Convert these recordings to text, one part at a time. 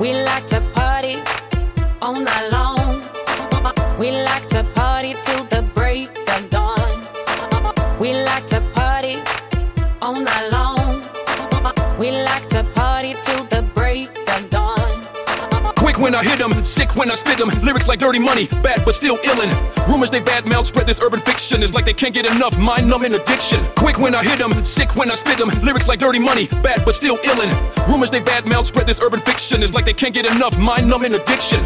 We like to party all night long. When I hit them, sick when I spit them. Lyrics like dirty money, bad but still illin'. Rumors they bad mouth spread this urban fiction. It's like they can't get enough mind numbing addiction. Quick when I hit them, sick when I spit them. Lyrics like dirty money, bad but still illin'. Rumors they bad mouth spread this urban fiction. It's like they can't get enough mind numbing addiction.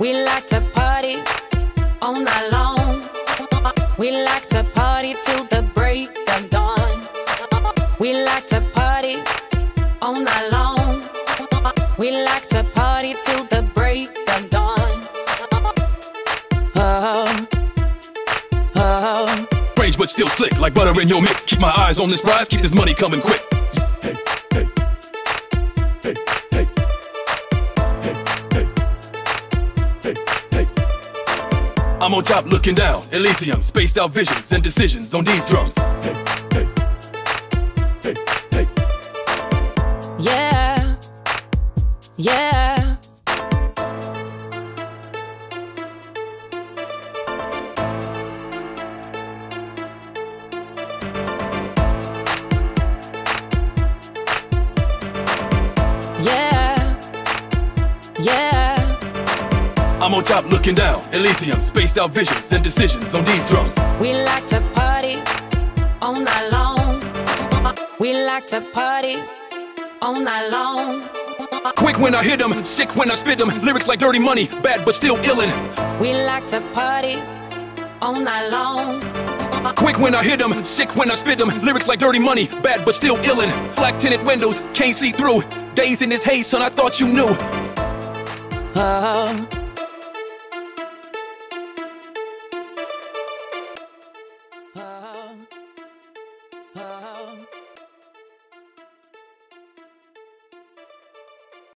We like to party all night long. We like to party till the break of dawn. We like to party all night long. We like to party till the break of dawn. Oh, oh. oh. Range but still slick, like butter in your mix. Keep my eyes on this prize, keep this money coming quick. I'm on top looking down, Elysium, spaced out visions and decisions on these drums. Hey, hey, hey, hey. Yeah, yeah. I'm on top looking down, Elysium, spaced out visions and decisions on these drums. We like to party all night long. We like to party all night long. Quick when I hit them, sick when I spit them. Lyrics like dirty money, bad but still illin'. We like to party all night long. Quick when I hit them, sick when I spit them. Lyrics like dirty money, bad but still illin'. Black tinted windows, can't see through. Days in this haze, son, I thought you knew. Oh, love.